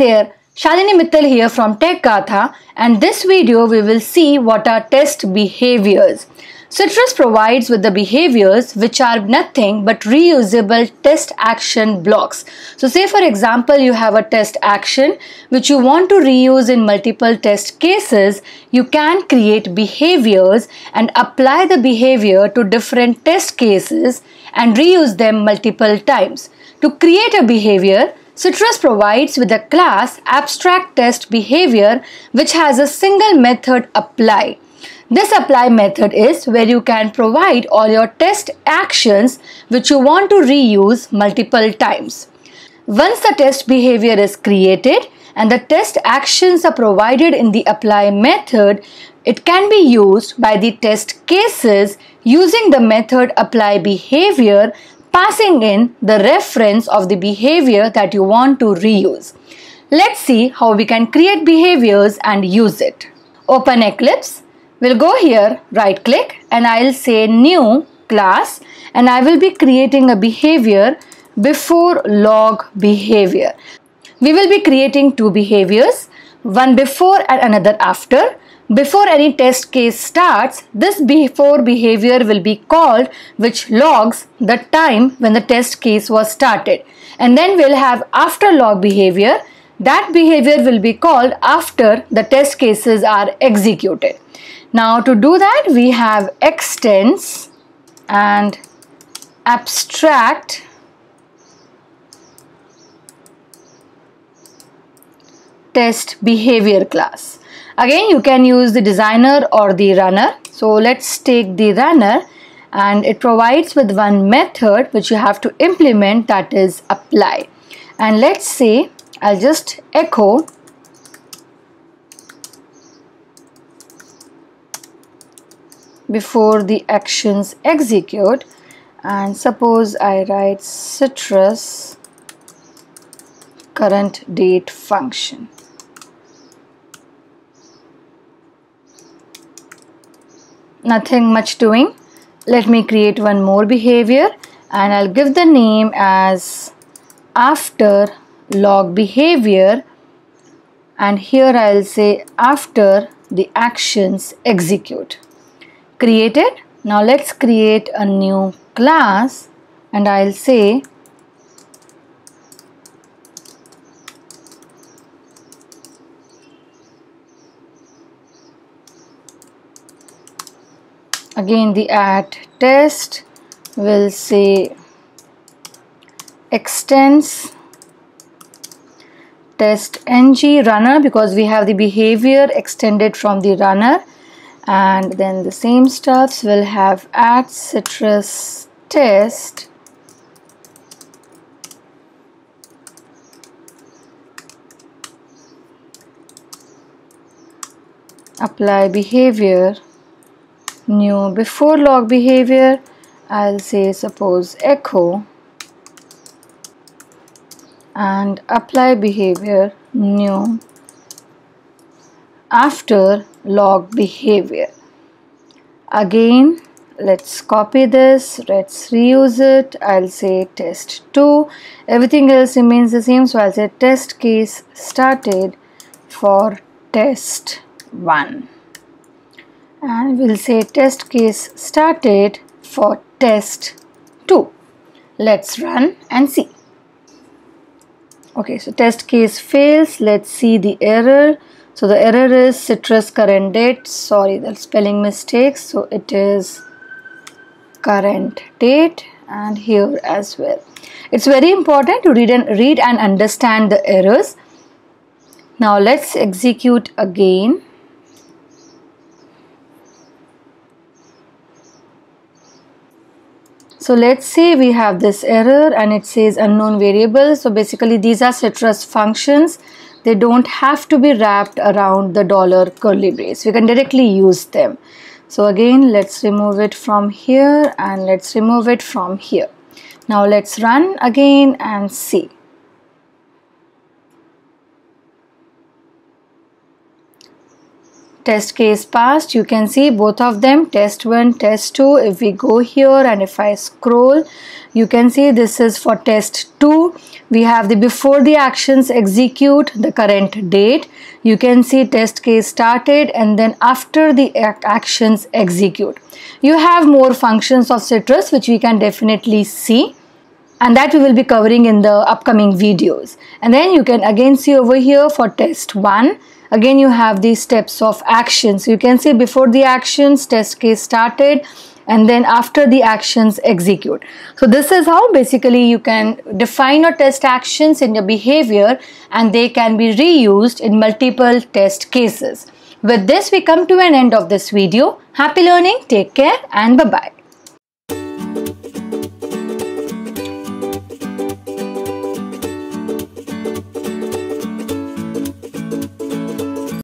there, Shalini Mittal here from Tech Gatha and this video we will see what are test behaviors. Citrus provides with the behaviors which are nothing but reusable test action blocks. So say for example you have a test action which you want to reuse in multiple test cases, you can create behaviors and apply the behavior to different test cases and reuse them multiple times. To create a behavior, Citrus provides with a class abstract test behavior which has a single method apply. This apply method is where you can provide all your test actions which you want to reuse multiple times. Once the test behavior is created and the test actions are provided in the apply method, it can be used by the test cases using the method apply behavior passing in the reference of the behavior that you want to reuse. Let's see how we can create behaviors and use it. Open Eclipse We'll go here, right click and I'll say new class and I will be creating a behavior before log behavior. We will be creating two behaviors, one before and another after. Before any test case starts, this before behavior will be called which logs the time when the test case was started. And then we'll have after log behavior. That behavior will be called after the test cases are executed. Now to do that we have extends and abstract test behavior class. Again you can use the designer or the runner. So let's take the runner and it provides with one method which you have to implement that is apply. And let's say I'll just echo before the actions execute and suppose I write citrus current date function. Nothing much doing. Let me create one more behavior and I'll give the name as after log behavior and here I'll say after the actions execute created. Now let's create a new class and I'll say again the add test will say extends TestNG runner because we have the behavior extended from the runner. And then the same stuffs will have add citrus test. Apply behavior new before log behavior I'll say suppose echo and apply behavior new after log behavior. Again, let's copy this, let's reuse it. I'll say test 2. Everything else remains the same, so I'll say test case started for test 1. And we'll say test case started for test 2. Let's run and see. Okay, so test case fails. Let's see the error. So the error is citrus current date. Sorry, the spelling mistakes. So it is current date and here as well. It's very important to read and read and understand the errors. Now let's execute again. So let's say we have this error and it says unknown variable. So basically these are citrus functions. They don't have to be wrapped around the dollar curly brace. We can directly use them. So again let's remove it from here and let's remove it from here. Now let's run again and see test case passed. You can see both of them. Test 1 test 2 if we go here and if I scroll you can see this is for test 2 we have the before the actions execute the current date. You can see test case started and then after the actions execute. You have more functions of citrus which we can definitely see and that we will be covering in the upcoming videos. And then you can again see over here for test 1 again you have these steps of actions you can see before the actions test case started and then after the actions execute. So this is how basically you can define or test actions in your behavior and they can be reused in multiple test cases. With this we come to an end of this video. Happy learning, take care and bye-bye.